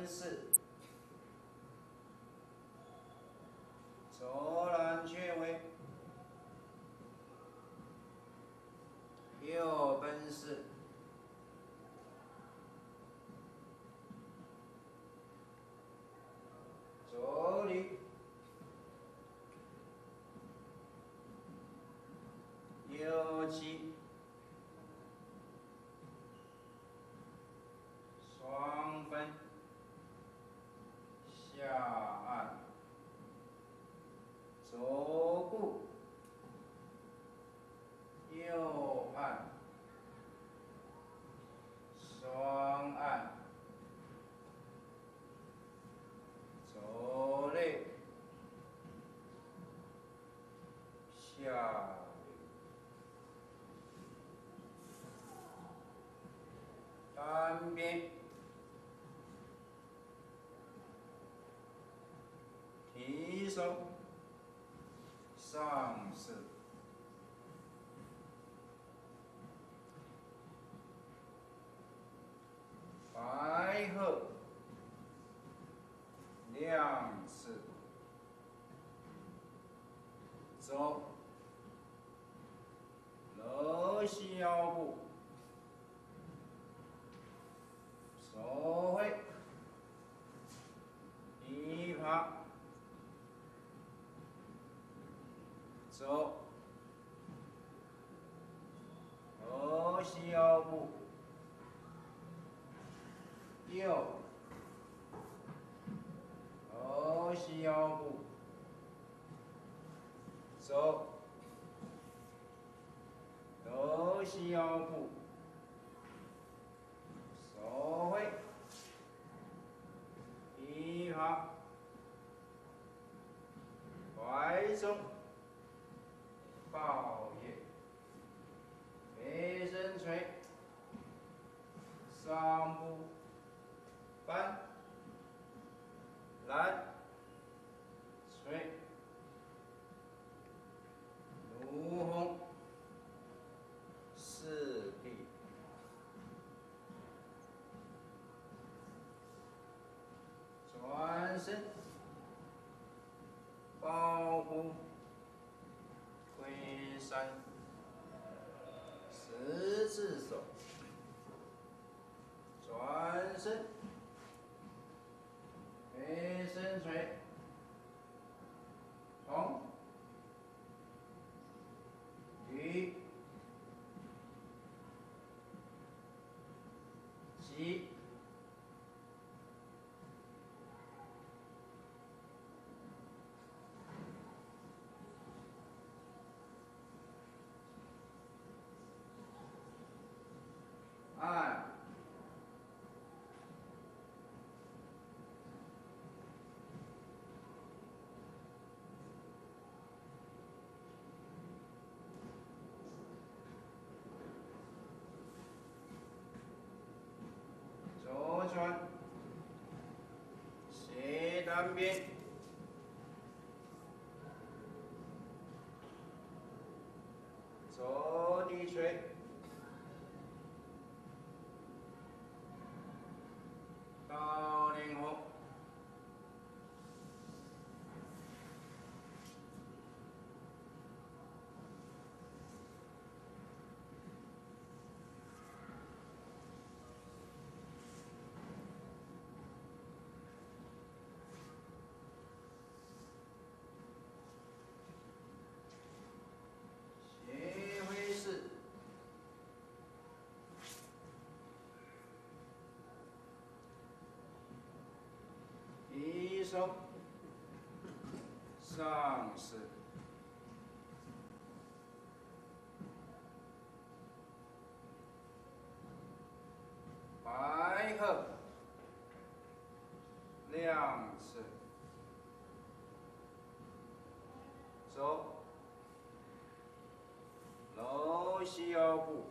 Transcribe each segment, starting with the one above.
就是提收，上势，白鹤亮翅，走。 있어. cambie 收，上是。白鹤，亮翅，走，楼西腰部。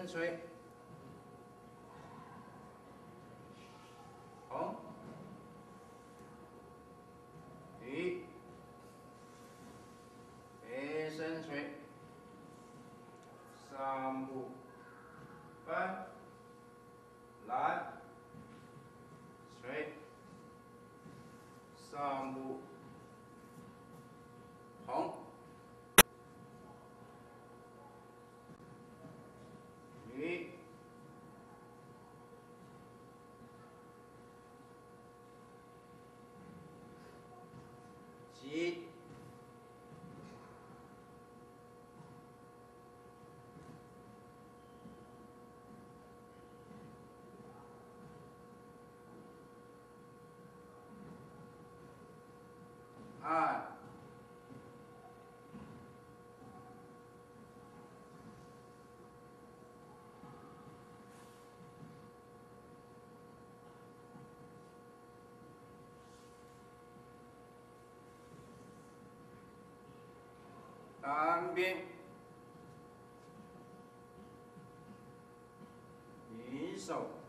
三十吹，好，hai. Tan biến ý sầu.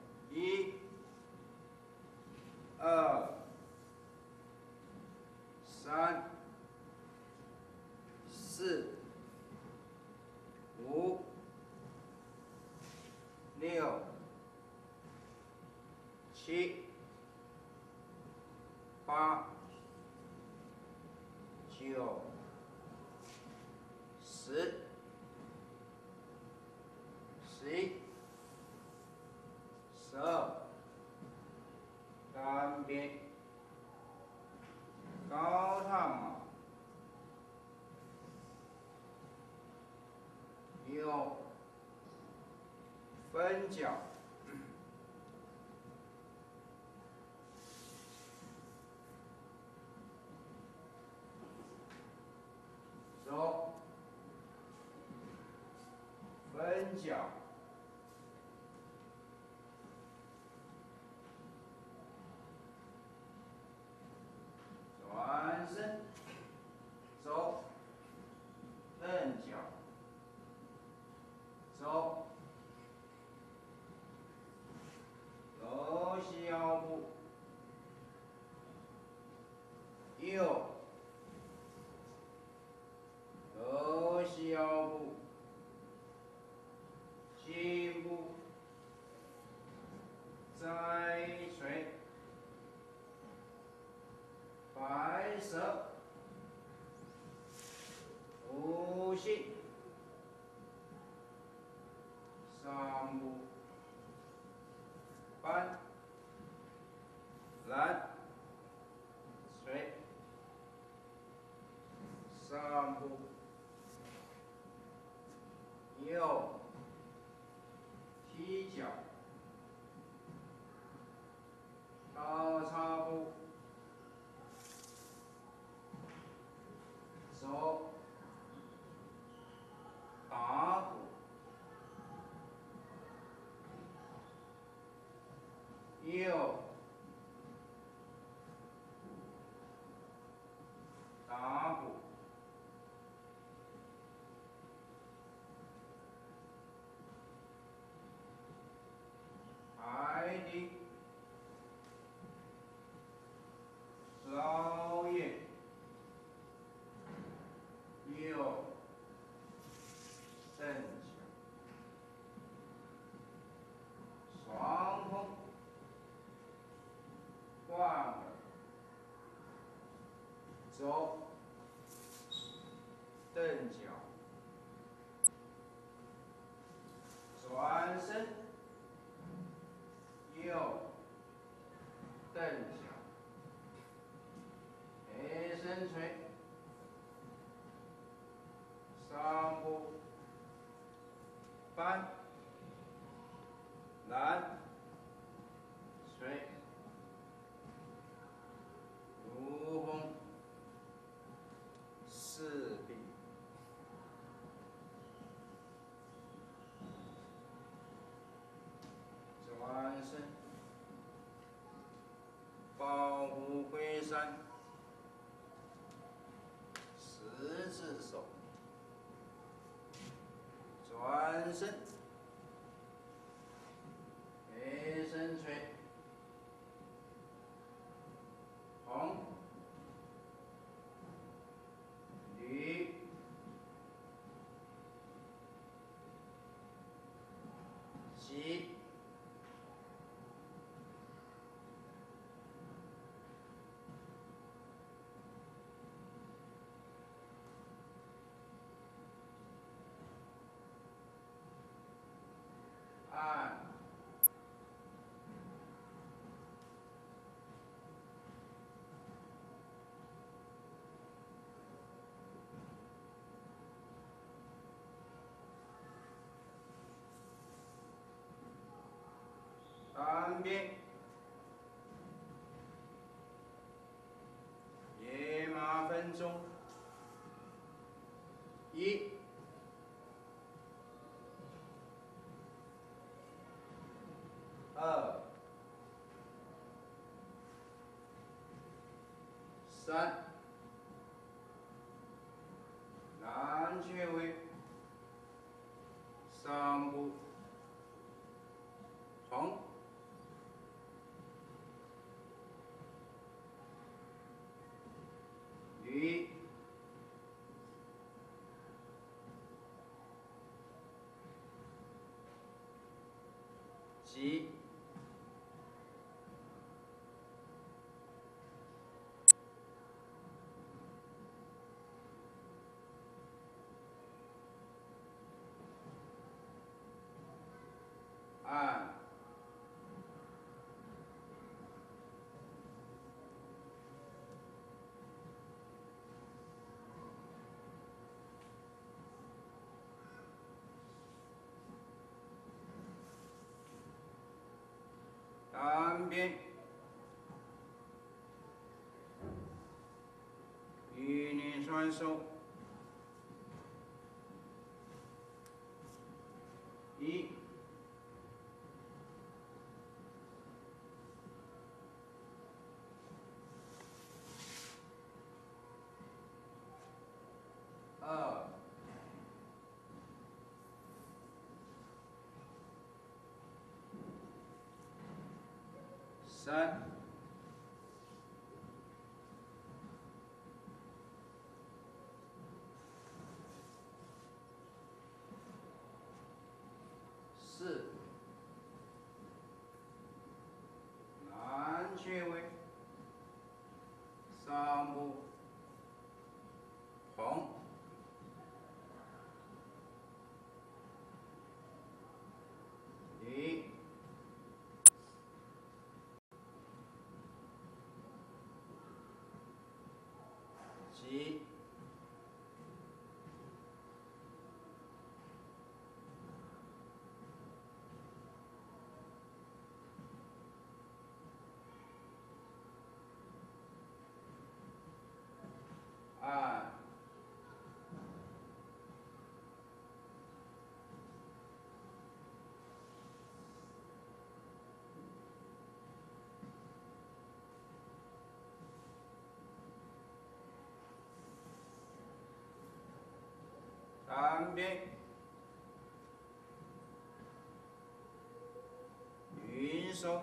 分脚分脚没有手を。邓九。分鬃，一。二、三，南拳位，上步，横，一，及 单边，玉林双 三，四，南拳位，上步，横。一，七，按。单边，云松，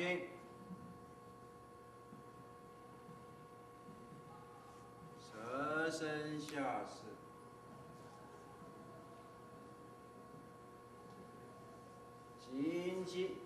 边，蛇身下势，经济，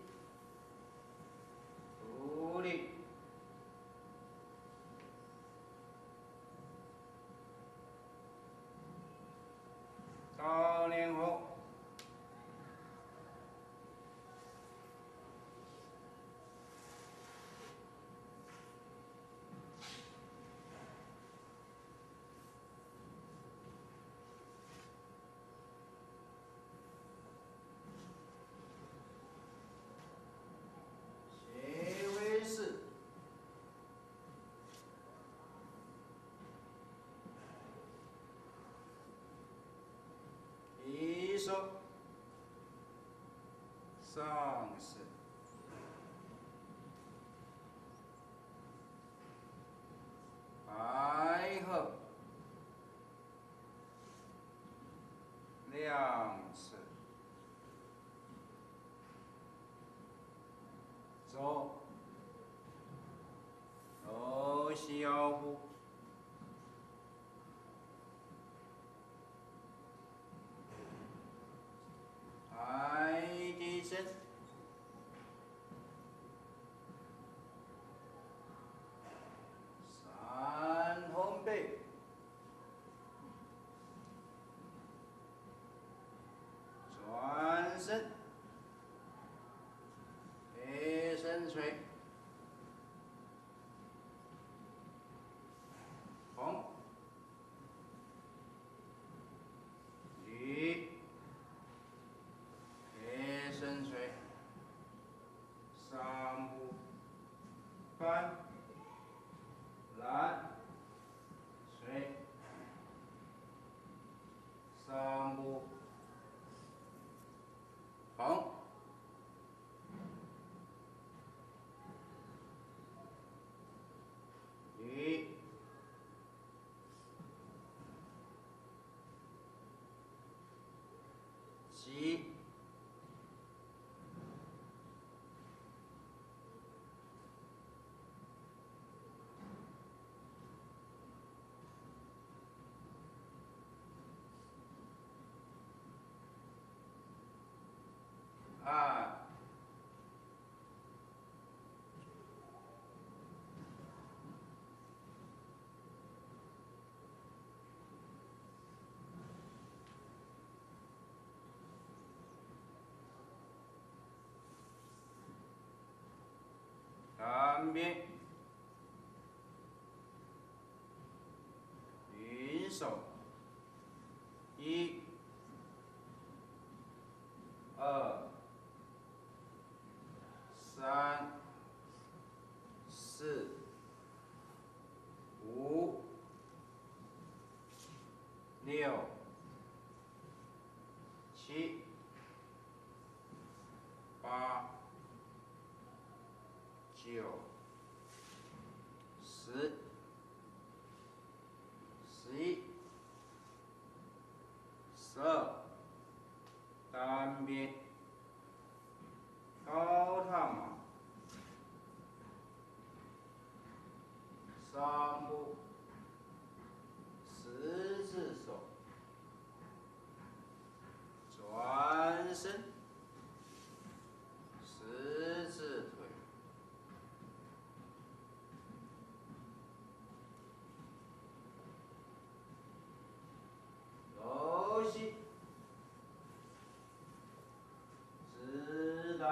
저 旁边云手。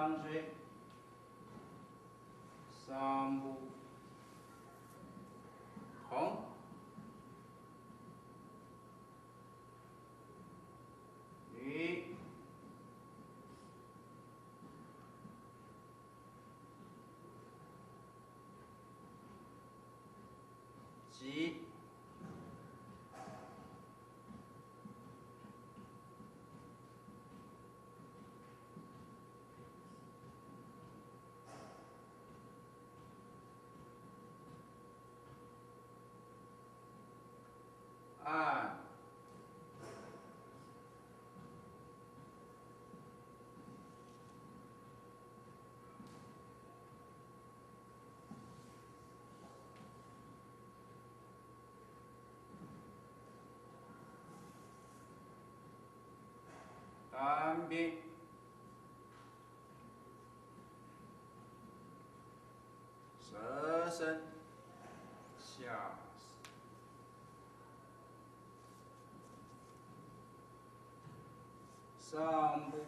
当吹，三步，红，鱼，急。三遍。蛇身，下身，上部。